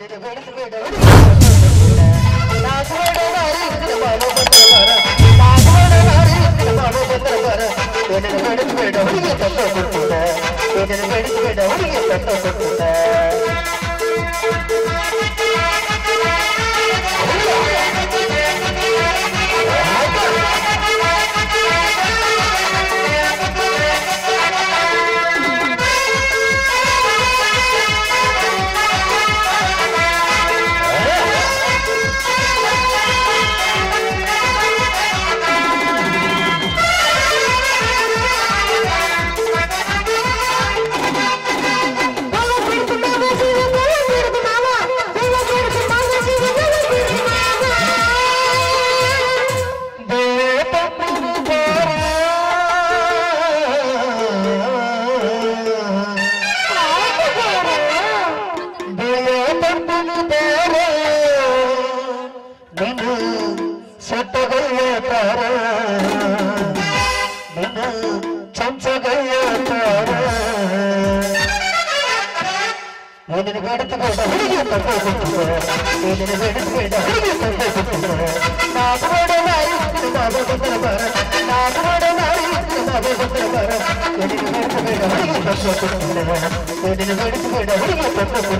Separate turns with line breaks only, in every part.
వేడి వేడి நின்று சட்டகைய தார நின்று சம்சகைய தார ஏனினுக்கு எடுத்து போட்ட ஹுடியை தப்பை கொடுத்துரு ஏனினுக்கு எடுத்து போட்ட ஹுடியை தப்பை கொடுத்துரு நாதோட நாரி நாதோ கொடுத்துரு பாரு நாதோட நாரி நாதோ கொடுத்துரு பாரு ஏனினுக்கு எடுத்து போட்ட ஹுடியை தப்பை கொடுத்துரு ஏனினுக்கு எடுத்து போட்ட ஹுடியை தப்பை கொடுத்துரு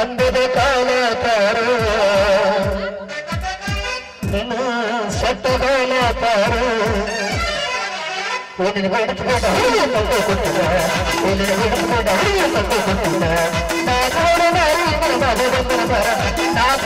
கண்டதை காண பாரு சட்டகால பாரு உன்னை விடுத்து போட்ட அரிய தப்பு கொட்டுங்க உன்னை விடுத்து போட்ட அரிய தப்பு கொட்டுங்க நான் கூட நாரிக்கு நான்